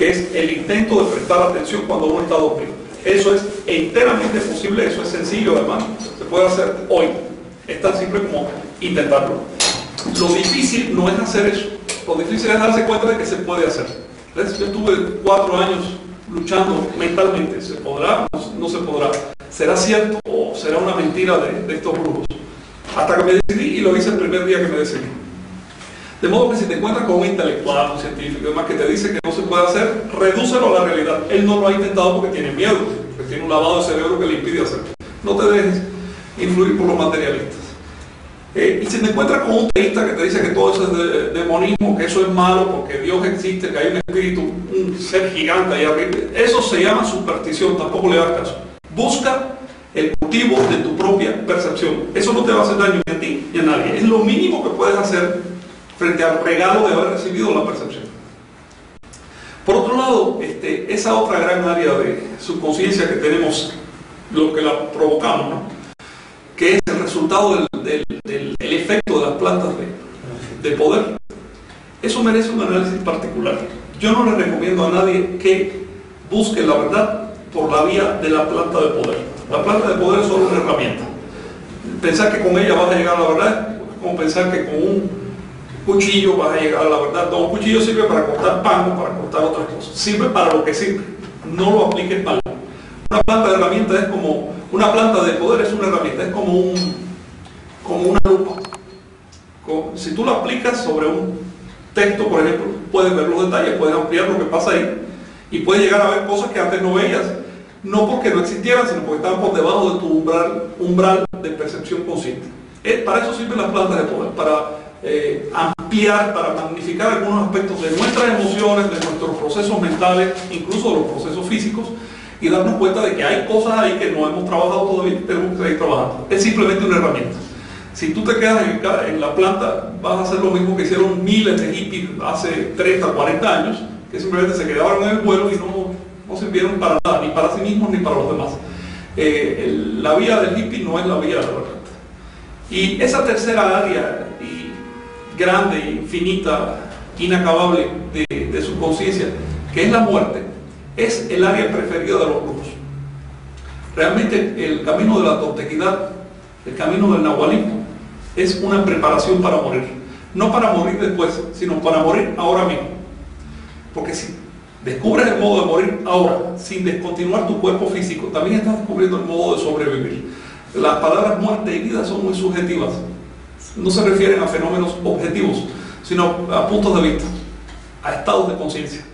que es el intento de prestar atención cuando uno está dormido. Eso es enteramente posible, eso es sencillo además, se puede hacer hoy. Es tan simple como intentarlo. Lo difícil no es hacer eso, lo difícil es darse cuenta de que se puede hacer. Yo estuve cuatro años luchando mentalmente, ¿se podrá? No, se podrá. ¿Será cierto o será una mentira de, de estos grupos? Hasta que me decidí y lo hice el primer día que me decidí. De modo que si te encuentras con un intelectual, un científico, además que te dice que no se puede hacer, redúcelo a la realidad. Él no lo ha intentado porque tiene miedo, porque tiene un lavado de cerebro que le impide hacerlo. No te dejes influir por los materialistas. Eh, y si te encuentras con un teísta que te dice que todo eso es demonismo, que eso es malo porque Dios existe, que hay un espíritu, un ser gigante ahí arriba, eso se llama superstición, tampoco le das caso. Busca el cultivo de tu propia percepción. Eso no te va a hacer daño ni a ti ni a nadie. Es lo mínimo que puedes hacer frente al regalo de haber recibido la percepción. Por otro lado, este, esa otra gran área de subconsciencia que tenemos, lo que la provocamos, ¿no? que es el resultado del, efecto de las plantas de, de, poder, eso merece un análisis particular. Yo no le recomiendo a nadie que busque la verdad por la vía de la planta de poder. La planta de poder es solo una herramienta. Pensar que con ella vas a llegar a la verdad es como pensar que con un cuchillo vas a llegar a la verdad. No, un cuchillo sirve para cortar pan o para cortar otras cosas. Sirve para lo que sirve. No lo apliques mal. Una planta de herramienta es como, una planta de poder es una herramienta, es como, un, como una lupa. si tú la aplicas sobre un texto, por ejemplo, puedes ver los detalles, puedes ampliar lo que pasa ahí y puedes llegar a ver cosas que antes no veías, no porque no existieran, sino porque estaban por debajo de tu umbral, umbral de percepción consciente. Eh, para eso sirven las plantas de poder, para eh, para magnificar algunos aspectos de nuestras emociones, de nuestros procesos mentales, incluso de los procesos físicos, y darnos cuenta de que hay cosas ahí que no hemos trabajado todavía y tenemos que seguir trabajando. Es simplemente una herramienta. Si tú te quedas en, la planta, vas a hacer lo mismo que hicieron miles de hippies hace 30, 40 años, que simplemente se quedaron en el vuelo y no, no sirvieron para nada, ni para sí mismos ni para los demás. Eh, la vía del hippie no es la vía de la verdad. Y esa tercera área grande, infinita, inacabable de, su conciencia, que es la muerte, es el área preferida de los brujos. Realmente el camino de la totequidad, el camino del nahualismo, es una preparación para morir. No para morir después, sino para morir ahora mismo. Porque si descubres el modo de morir ahora, sin descontinuar tu cuerpo físico, también estás descubriendo el modo de sobrevivir. Las palabras muerte y vida son muy subjetivas no se refieren a fenómenos objetivos, sino a puntos de vista, a estados de conciencia.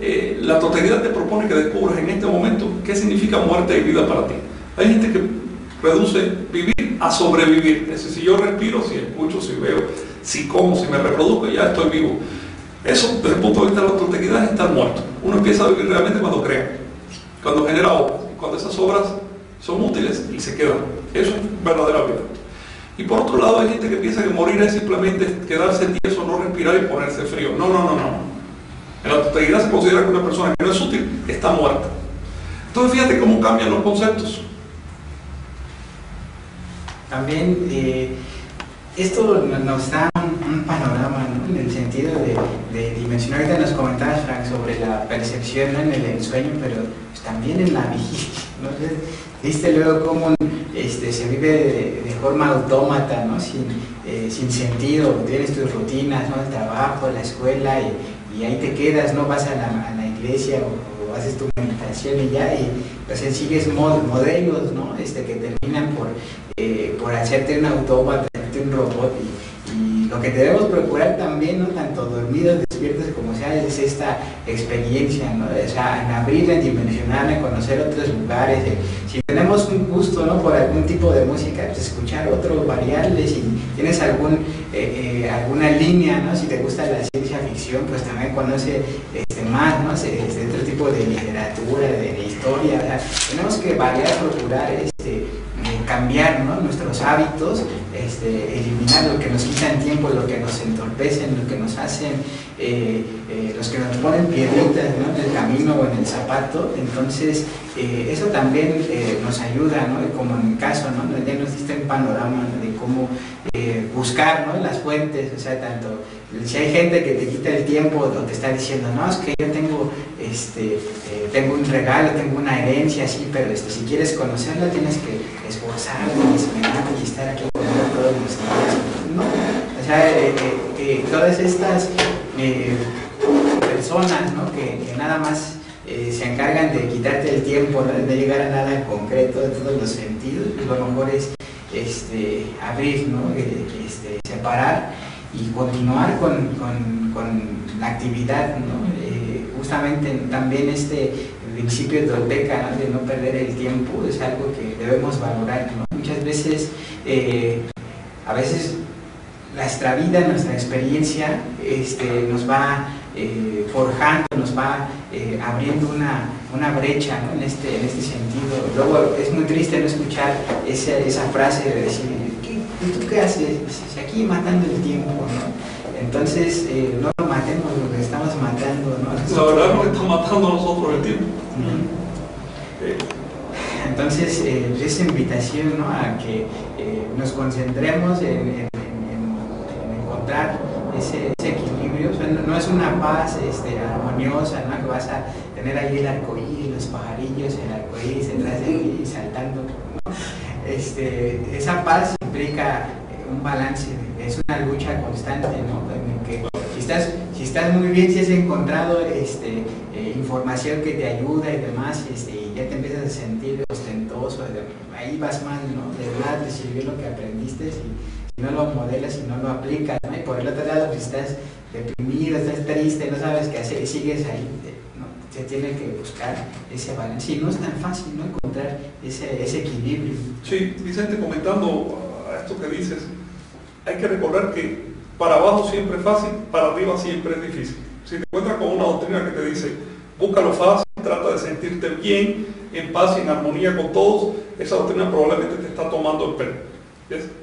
Eh, la totalidad te propone que descubras en este momento qué significa muerte y vida para ti. Hay gente que reduce vivir a sobrevivir. Es decir, si yo respiro, si escucho, si veo, si como, si me reproduzco, ya estoy vivo. Eso, desde el punto de vista de la totalidad, es estar muerto. Uno empieza a vivir realmente cuando crea, cuando genera obras, cuando esas obras son útiles y se quedan. Eso es verdadera vida. Y por otro lado hay gente que piensa que morir es simplemente quedarse tieso, no respirar y ponerse frío. No, no, no, no. En la totalidad se considera que una persona que no es útil está muerta. Entonces fíjate cómo cambian los conceptos. También eh, esto nos da un, panorama en el sentido de, dimensionar, ahorita nos comentabas Frank sobre la percepción en el, sueño, pero también en la vigilia. ¿no? Viste luego cómo este, se vive de, forma autómata, ¿no? sin, eh, sin sentido, tienes tus rutinas, ¿no? el trabajo, la escuela y, ahí te quedas, no vas a la, iglesia o, haces tu meditación y ya, y pues sigues modelos ¿no? este, que terminan por, eh, por hacerte un autómata, hacerte un robot y, lo que debemos procurar también, ¿no? tanto dormidos, despiertos como sea, es esta experiencia, ¿no? o sea, en abrirla, en dimensionarla, en conocer otros lugares, tenemos un gusto ¿no? por algún tipo de música, pues escuchar otros variables, si tienes algún, eh, eh, alguna línea, ¿no? si te gusta la ciencia ficción, pues también conoce este, más, ¿no? este, otro tipo de literatura, de, historia, tenemos que variar, procurar este, cambiar nuestros hábitos, este, eliminar lo que nos quitan tiempo, lo que nos entorpecen, lo que nos hacen, eh, eh, los que nos ponen piedritas en el camino o en el zapato. Entonces, eso también nos ayuda, como en mi caso, ¿no? ya nos diste un panorama de cómo buscar las fuentes, o sea, tanto si hay gente que te quita el tiempo o te está diciendo, no, es que yo tengo, este, eh, tengo un regalo, tengo una herencia, así, pero este, si quieres conocerla tienes que esforzarte, esmerarte y estar aquí todos los días. ¿no? O sea, eh, eh, todas estas personas ¿no? que, nada más se encargan de quitarte el tiempo, ¿no? de llegar a nada concreto de todos los sentidos, pues lo mejor es este, abrir, ¿no? este, separar y continuar con, la actividad, eh, justamente también este principio de Olteca de no perder el tiempo es algo que debemos valorar. Muchas veces, eh, a veces nuestra vida, nuestra experiencia este, nos va eh, forjando, nos va abriendo una, brecha en, este, en este sentido. Luego es muy triste no escuchar esa, esa frase de decir, ¿y tú qué haces? Aquí matando el tiempo, ¿no? Entonces, eh, no lo matemos, lo que estamos matando, ¿no? La verdad no está matando a nosotros el tiempo. Entonces, eh, esa invitación ¿no? a que eh, nos concentremos en, encontrar ese, equilibrio, no, es una paz este, armoniosa, ¿no? que vas a tener ahí el arcoíris, los pajarillos, el arcoíris detrás de ti saltando. Este, esa paz implica un balance, es una lucha constante, ¿no? En que si estás, muy bien, si has encontrado este, eh, información que te ayuda y demás, este, ya te empiezas a sentir ostentoso, ahí vas mal, ¿no? De verdad te sirvió lo que aprendiste, si, si no lo modelas, si no lo aplicas, ¿no? Y por el otro lado, si estás deprimido, estás triste, no sabes qué hacer, sigues ahí, se tiene que buscar ese balance. Y no es tan fácil ¿no? encontrar ese, equilibrio. Sí, Vicente, comentando esto que dices, hay que recordar que para abajo siempre es fácil, para arriba siempre es difícil. Si te encuentras con una doctrina que te dice, busca lo fácil, trata de sentirte bien, en paz y en armonía con todos, esa doctrina probablemente te está tomando el pelo.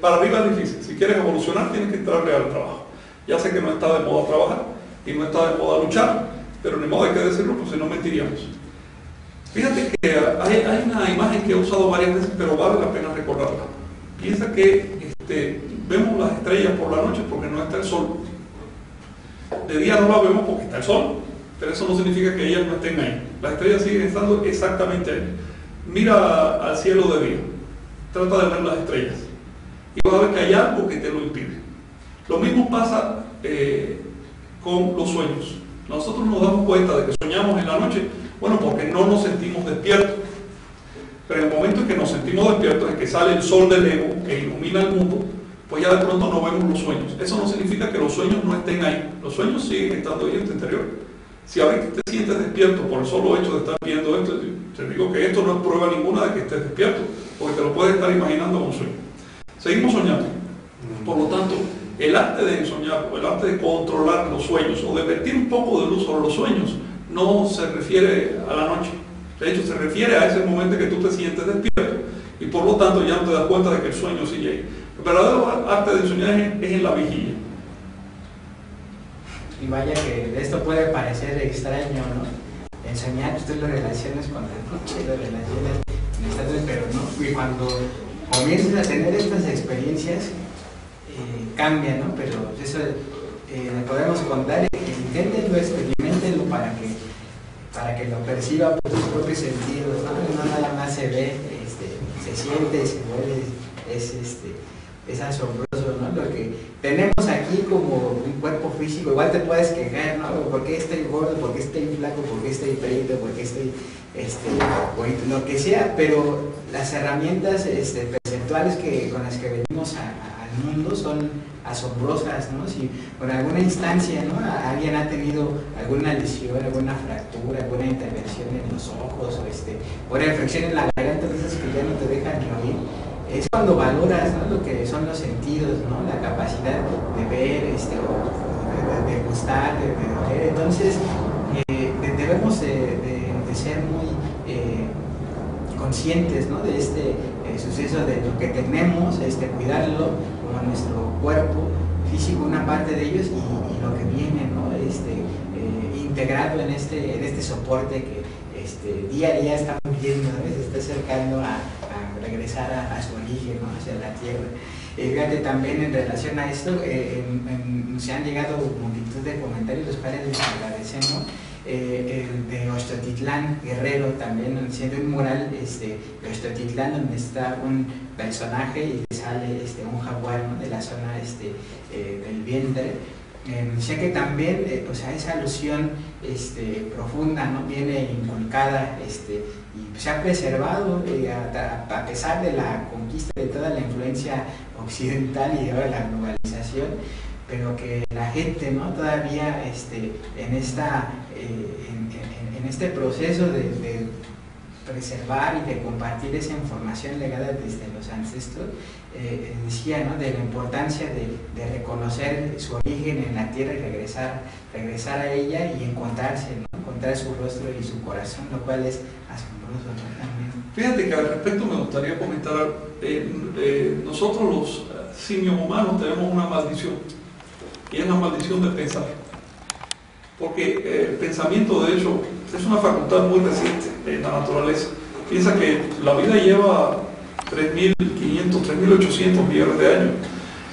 Para arriba es difícil. Si quieres evolucionar, tienes que entrarle al trabajo. Ya sé que no está de moda trabajar y no está de moda luchar, pero ni modo hay que decirlo, pues si no mentiríamos. Fíjate que hay, una imagen que he usado varias veces, pero vale la pena recordarla. Piensa que este, vemos las estrellas por la noche porque no está el sol. De día no las vemos porque está el sol, pero eso no significa que ellas no estén ahí. Las estrellas siguen estando exactamente ahí. Mira al cielo de día, trata de ver las estrellas y vas a ver que hay algo que te lo impide. Lo mismo pasa eh, con los sueños. Nosotros nos damos cuenta de que soñamos en la noche, bueno, porque no nos sentimos despiertos. Pero en el momento en que nos sentimos despiertos, en que sale el sol del ego, que ilumina el mundo, pues ya de pronto no vemos los sueños. Eso no significa que los sueños no estén ahí. Los sueños siguen estando ahí en tu interior. Si ahorita te sientes despierto por el solo hecho de estar viendo esto, te digo que esto no es prueba ninguna de que estés despierto, porque te lo puedes estar imaginando como un sueño. Seguimos soñando. Por lo tanto, el arte de ensoñar o el arte de controlar los sueños o de vertir un poco de luz sobre los sueños no se refiere a la noche. De hecho, se refiere a ese momento en que tú te sientes despierto y por lo tanto ya no te das cuenta de que el sueño sigue ahí. El verdadero de ensoñar es en la vigilia. Y vaya que esto puede parecer extraño, ¿no? Ensoñar, usted lo relacionas con la noche, lo relacionas pero no. Y cuando comienzas a tener estas experiencias, cambia, ¿no? Pero eso eh, le podemos contar, inténtenlo, experimentenlo para que, para que lo perciba por sus propios sentidos, ¿no? nada más se ve, este, se siente, se huele, es, este, es asombroso, ¿no? Lo que tenemos aquí como un cuerpo físico, igual te puedes quejar, ¿no? ¿Por qué estoy gordo? ¿Por qué estoy flaco? ¿Por qué estoy frito? ¿Por qué estoy este, Lo que sea, pero las herramientas este, perceptuales que, con las que venimos al mundo son asombrosas, ¿no? Si por alguna instancia, ¿no? Alguien ha tenido alguna lesión, alguna fractura, alguna intervención en los ojos, o este, una infección en la garganta, que ya no te dejan oír, es cuando valoras ¿no? lo que son los sentidos, ¿no? La capacidad de ver, este, de, gustar, de, ver. Entonces, eh, debemos de, ser muy eh, conscientes, ¿no? De este suceso de lo que tenemos, este, cuidarlo como nuestro cuerpo físico, una parte de ellos, y, lo que viene, ¿no? este, eh, integrado en este, en este soporte que este, día a día estamos viendo, se está acercando a, regresar a, su origen, hacia la tierra. Eh, fíjate también en relación a esto, eh, se han llegado multitud de comentarios, los cuales les agradecemos. Eh, de Ostotitlán Guerrero también haciendo un mural este, de Ostotitlán donde está un personaje y sale este, un jaguar de la zona este, eh, del vientre. Eh, sé que también, o sea, esa alusión este, profunda ¿no? viene inculcada este, y se ha preservado a, a, pesar de la conquista de toda la influencia occidental y de la globalización pero que la gente ¿no? todavía este, en, esta, eh, en, este proceso de, preservar y de compartir esa información legada desde los ancestros, eh, decía ¿no? de la importancia de, reconocer su origen en la tierra y regresar, regresar a ella y encontrarse, encontrar su rostro y su corazón, lo cual es. Fíjate que al respecto me gustaría comentar, eh, nosotros los simios humanos tenemos una maldición y es la maldición del pensar. Porque eh, el pensamiento, de hecho, es una facultad muy reciente en la naturaleza. Piensa que la vida lleva 3.500, 3.800 millones de años.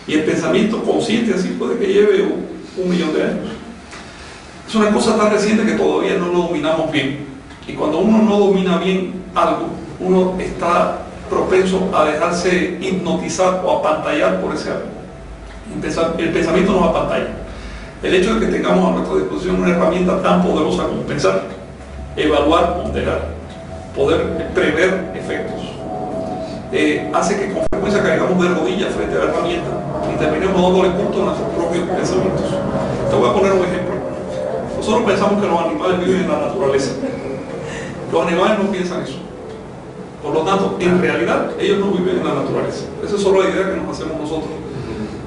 Y el pensamiento consciente así puede que lleve un, millón de años. Es una cosa tan reciente que todavía no lo dominamos bien. Y cuando uno no domina bien algo, uno está propenso a dejarse hipnotizar o apantallar por ese algo el pensamiento nos apantalla. El hecho de que tengamos a nuestra disposición una herramienta tan poderosa como pensar, evaluar, ponderar, poder prever efectos, eh, hace que con frecuencia caigamos de rodillas frente a la herramienta y terminemos dándole culto a nuestros propios pensamientos. Te voy a poner un ejemplo. Nosotros pensamos que los animales viven en la naturaleza. Los animales no piensan eso. Por lo tanto, en realidad, ellos no viven en la naturaleza. Esa es solo la idea que nos hacemos nosotros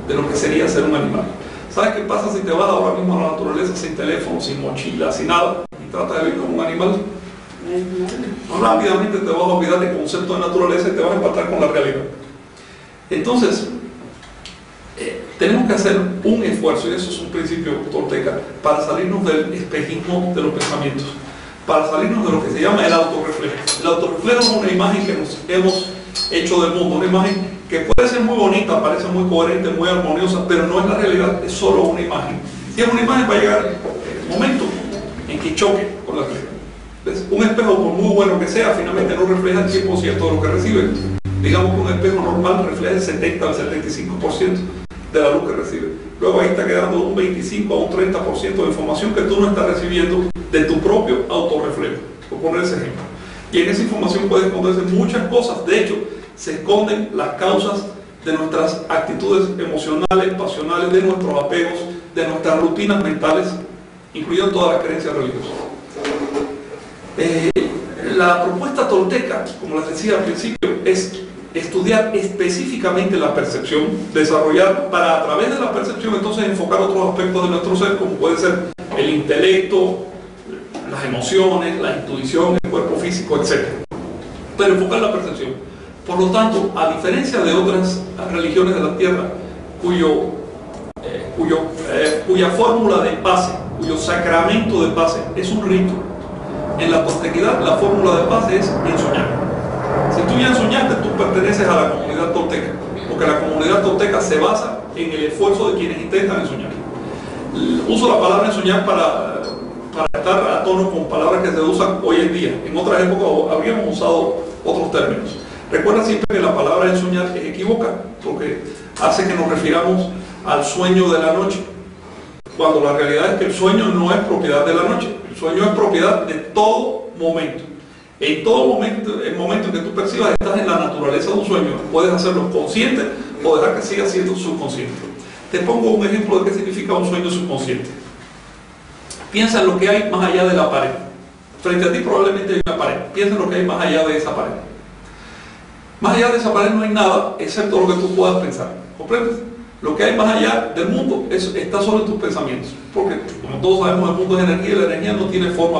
de lo que sería ser un animal. ¿Sabes qué pasa si te vas ahora mismo a la naturaleza sin teléfono, sin mochila, sin nada y tratas de vivir como un animal? Rápidamente te vas a olvidar del concepto de naturaleza y te vas a empatar con la realidad. Entonces, eh, tenemos que hacer un esfuerzo, y eso es un principio torteca, para salirnos del espejismo de los pensamientos, para salirnos de lo que se llama el autorreflejo. El autorreflejo es una imagen que nos hemos hecho del mundo, una imagen que puede ser muy bonita, parece muy coherente, muy armoniosa, pero no es la realidad, es solo una imagen. Y es una imagen para llegar el momento en que choque con la realidad. Un espejo, por muy bueno que sea, finalmente no refleja el 100% de lo que recibe. Digamos que un espejo normal refleja el 70 al 75% de la luz que recibe. Luego ahí está quedando un 25 a un 30% de información que tú no estás recibiendo de tu propio autorreflejo, por poner ese ejemplo. Y en esa información puede esconderse muchas cosas. De hecho, se esconden las causas de nuestras actitudes emocionales, pasionales, de nuestros apegos, de nuestras rutinas mentales, incluyendo todas las creencias religiosas. Eh, la propuesta tolteca, como les decía al principio, es estudiar específicamente la percepción, desarrollar para a través de la percepción entonces enfocar otros aspectos de nuestro ser, como puede ser el intelecto, las emociones, la intuición, el cuerpo físico, etc. Pero enfocar la percepción. Por lo tanto, a diferencia de otras religiones de la tierra, cuyo, eh, cuyo eh, cuya fórmula de base, cuyo sacramento de base es un rito, en la posteridad la fórmula de base es ensoñar. Si tú ya ensoñaste, tú perteneces a la comunidad tolteca, porque la comunidad tolteca se basa en el esfuerzo de quienes intentan ensoñar. Uso la palabra ensoñar para, estar a tono con palabras que se usan hoy en día. En otras épocas habríamos usado otros términos. Recuerda siempre que la palabra ensoñar es equivoca, porque hace que nos refiramos al sueño de la noche, cuando la realidad es que el sueño no es propiedad de la noche, el sueño es propiedad de todo momento. En todo momento, el momento en que tú percibas estás en la naturaleza de un sueño, puedes hacerlo consciente o dejar que siga siendo subconsciente. Te pongo un ejemplo de qué significa un sueño subconsciente. Piensa en lo que hay más allá de la pared. Frente a ti probablemente hay una pared. Piensa en lo que hay más allá de esa pared. Más allá de esa pared no hay nada, excepto lo que tú puedas pensar. ¿Comprendes? Lo que hay más allá del mundo está solo en tus pensamientos. Porque, como todos sabemos, el mundo es energía y la energía no tiene forma